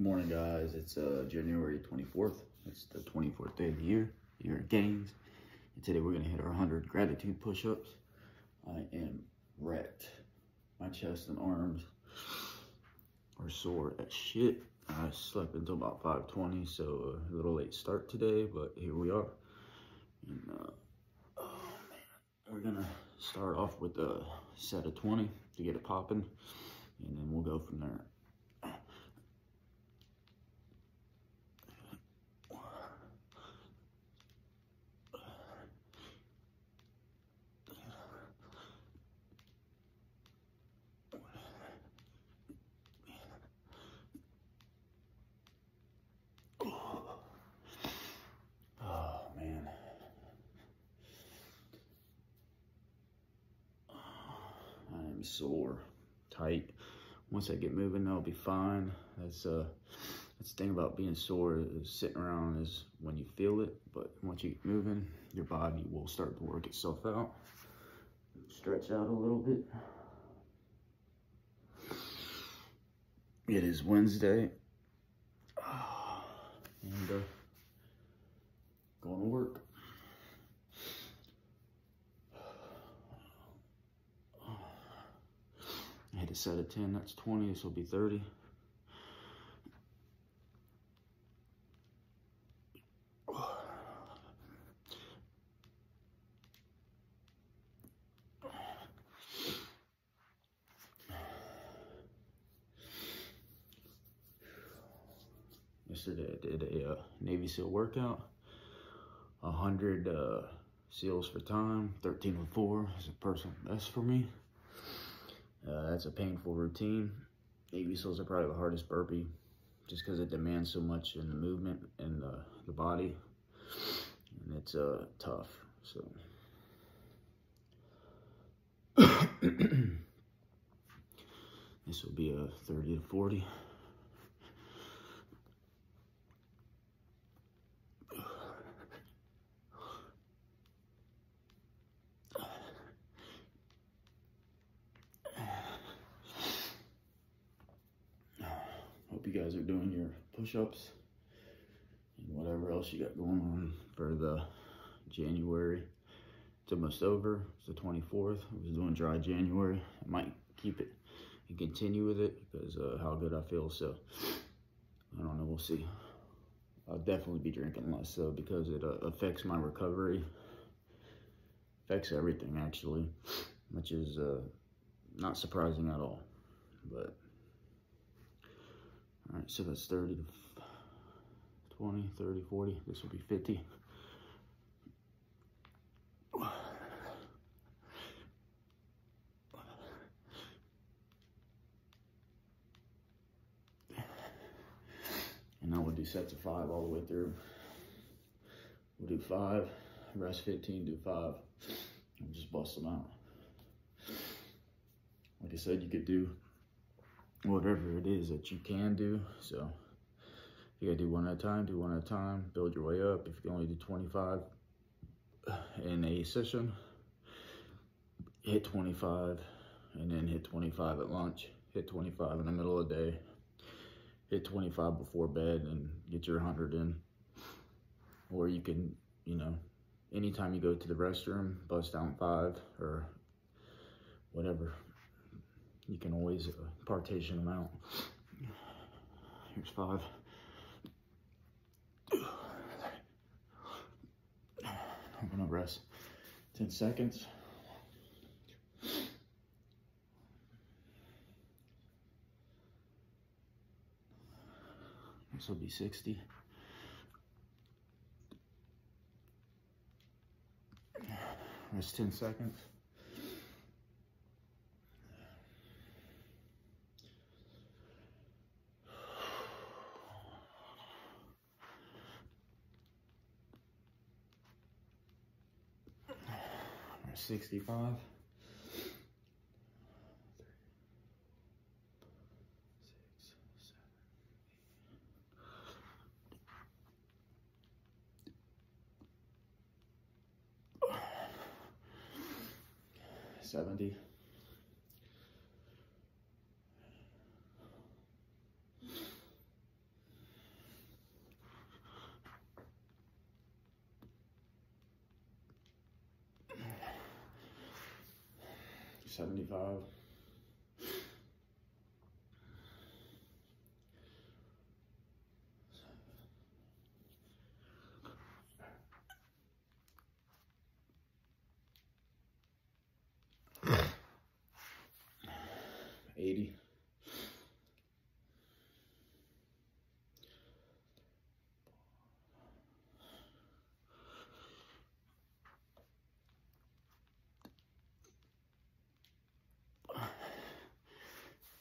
morning, guys. It's uh, January 24th. It's the 24th day of the year, year of gains. And today we're going to hit our 100 gratitude push-ups. I am wrecked. My chest and arms are sore as shit. I slept until about 5.20, so a little late start today, but here we are. And, uh, oh, man. We're going to start off with a set of 20 to get it popping, and then we'll go from there. Sore, tight. Once I get moving, I'll be fine. That's uh, that's the thing about being sore is sitting around is when you feel it, but once you get moving, your body will start to work itself out. Stretch out a little bit. It is Wednesday, and uh, going to work. I hit a set of 10, that's 20, this will be 30. Yesterday I did a uh, Navy SEAL workout, 100 uh, SEALs for time, 13 with 4 is a personal best for me. Uh, that's a painful routine. SEALs are probably the hardest burpee just because it demands so much in the movement and the, the body. And it's uh, tough, so. this will be a 30 to 40. Hope you guys are doing your push-ups and whatever else you got going on for the January. It's almost over. It's the 24th. I was doing dry January. I might keep it and continue with it because uh, how good I feel. So I don't know. We'll see. I'll definitely be drinking less so because it uh, affects my recovery. Affects everything actually, which is uh, not surprising at all. But all right, so that's 30 to 20, 30, 40. This will be 50. And now we'll do sets of five all the way through. We'll do five, rest 15, do five, and just bust them out. Like I said, you could do whatever it is that you can do. So you gotta do one at a time, do one at a time, build your way up. If you can only do 25 in a session, hit 25 and then hit 25 at lunch, hit 25 in the middle of the day, hit 25 before bed and get your 100 in. Or you can, you know, anytime you go to the restroom, bust down five or whatever you can always uh, partition them out. Here's five. I'm gonna rest 10 seconds. This will be 60. Rest 10 seconds. or 65. Seventy. 75. Eighty.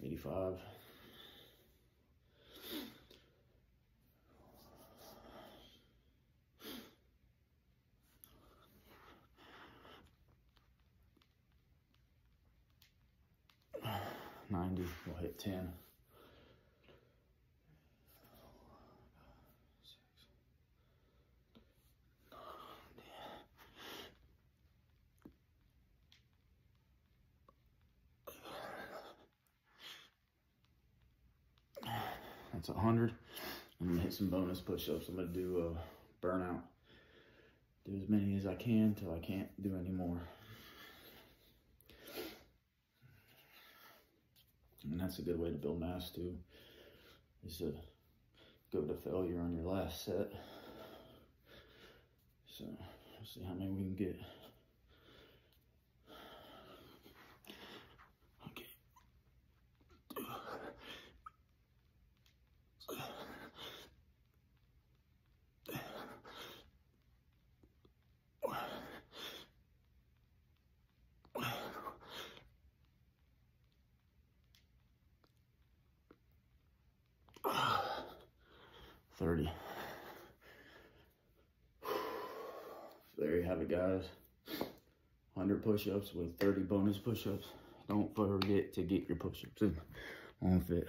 Eighty-five. Ninety, we'll hit ten. That's a hundred. I'm gonna hit some bonus push-ups. I'm gonna do a burnout. Do as many as I can till I can't do any more. And that's a good way to build mass too, is to go to failure on your last set. So, see how many we can get. Thirty. there you have it, guys. 100 push-ups with 30 bonus push-ups. Don't forget to get your push-ups in on fit.